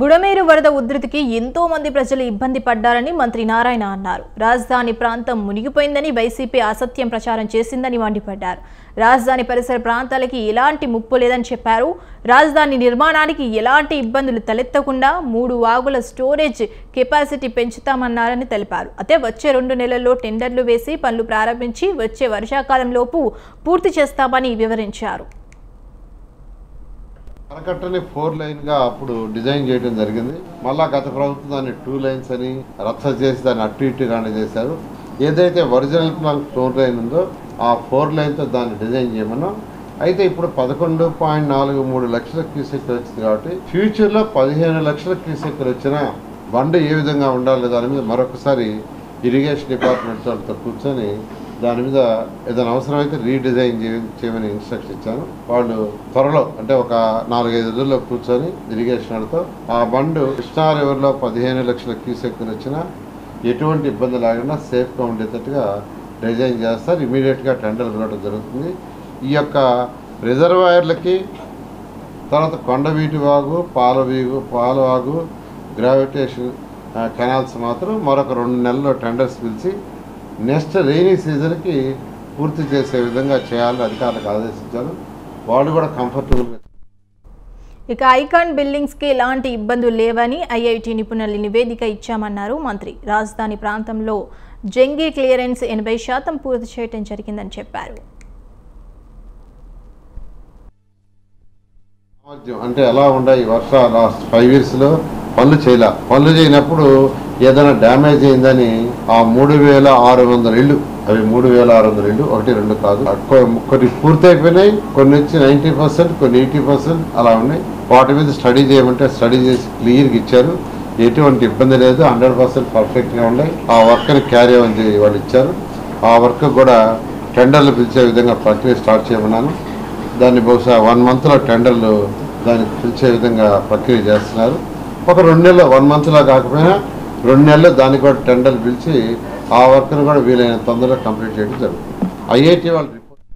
బుడమేరు వరద ఉధృతికి ఎంతో మంది ప్రజలు ఇబ్బంది పడ్డారని మంత్రి నారాయణ అన్నారు. రాజధాని ప్రాంతం మునిగిపోయిందని వైసీపీ అసత్యం ప్రచారం చేసిందని మండిపడ్డారు. రాజధాని పరిసర ప్రాంతాలకి ఎలాంటి ముప్పు లేదని చెప్పారు. రాజధాని నిర్మాణానికి ఎలాంటి ఇబ్బందులు తలెత్తకుండా మూడు వాగుల స్టోరేజ్ కెపాసిటీ పెంచుతామన్నారని తెలిపారు. అయితే వచ్చే రెండు నెలల్లో టెండర్లు వేసి పనులు ప్రారంభించి వచ్చే వర్షాకాలంలోపు పూర్తి చేస్తామని వివరించారు. అరకట్టని ఫోర్ లైన్గా అప్పుడు డిజైన్ చేయడం జరిగింది. మళ్ళా గత ప్రభుత్వం దాన్ని టూ లైన్స్ అని రచ్చ చేసి దాన్ని అటు ఇటుగానే చేశారు. ఏదైతే ఒరిజినల్ ప్లాన్ ఫోర్ లైన్ ఉందో ఆ ఫోర్ లైన్తో దాన్ని డిజైన్ చేయమన్నాం. అయితే ఇప్పుడు పదకొండు పాయింట్ నాలుగు మూడు లక్షల క్యూసెక్లు వచ్చింది కాబట్టి ఫ్యూచర్లో పదిహేను లక్షల క్యూసెక్లు వచ్చిన బండ ఏ విధంగా ఉండాలి దాని మీద మరొకసారి ఇరిగేషన్ డిపార్ట్మెంట్ కూర్చొని దాని మీద ఏదైనా అవసరమైతే రీడిజైన్ చేయమని ఇన్స్ట్రక్షన్ ఇచ్చాను. వాళ్ళు త్వరలో అంటే ఒక నాలుగైదు రోజుల్లో కూర్చొని ఇరిగేషన్ ఆ బండు కృష్ణా రివర్లో పదిహేను లక్షల క్యూసెక్కులు వచ్చినా ఎటువంటి ఇబ్బంది లేకుండా సేఫ్గా ఉండేటట్టుగా డిజైన్ చేస్తారు. ఇమీడియట్గా టెండర్ పిలవడం జరుగుతుంది. ఈ యొక్క రిజర్వాయర్లకి తర్వాత కొండవీటి వాగు పాలవీగు పాలవాగు గ్రావిటేషన్ కెనాల్స్ మాత్రం మరొక రెండు నెలల్లో టెండర్స్ పిలిచి నెక్స్ట్ రెయినీ సీజన్కి పూర్తి చేసే విధంగా చేయాలని అధికారులకు ఆదేశించాను వాళ్ళు కూడా కంఫర్టబుల్గా ఇక ఐకాన్ బిల్డింగ్స్కి ఎలాంటి ఇబ్బందులు లేవని ఐఐటి నిపుణుల నివేదిక ఇచ్చామన్నారు మంత్రి. రాజధాని ప్రాంతంలో జంగీ క్లియరెన్స్ ఎనభై శాతం పూర్తి చేయడం జరిగిందని చెప్పారు. అంటే ఎలా ఉన్నాయి వర్ష లాస్ట్ ఫైవ్ ఇయర్స్లో పనులు చేయలే. పనులు చేయనప్పుడు ఏదైనా డ్యామేజ్ అయిందని ఆ మూడు వేల ఆరు వందల ఇళ్ళు అవి మూడు వేల ఆరు వందల ఇళ్ళు ఒకటి రెండు కాదు. కొ- కొన్ని పూర్తయిపోయినాయి కొన్ని వచ్చి నైంటీ పర్సెంట్ కొన్ని ఎయిటీ పర్సెంట్ అలా ఉన్నాయి. వాటి మీద స్టడీ చేయమంటే స్టడీ చేసి క్లియర్గా ఇచ్చారు. ఎటువంటి ఇబ్బంది లేదు హండ్రెడ్ పర్సెంట్ పర్ఫెక్ట్గా ఉన్నాయి. ఆ వర్క్ని క్యారీ ఆన్ వాళ్ళు ఇచ్చారు. ఆ వర్క్ కూడా టెండర్లు పిలిచే విధంగా ప్రక్రియ స్టార్ట్ చేయమన్నాను. దాన్ని బహుశా వన్ మంత్లో టెండర్లు దాన్ని పిలిచే విధంగా ప్రక్రియ చేస్తున్నారు. ఒక రెండు నెలలు వన్ మంత్లో కాకపోయినా రెండు నెలలు దానికి కూడా టెండర్లు పిలిచి ఆ వర్క్ను కూడా వీలైన తొందరగా కంప్లీట్ చేయడం జరుగుతుంది. ఐఐటి వాళ్ళు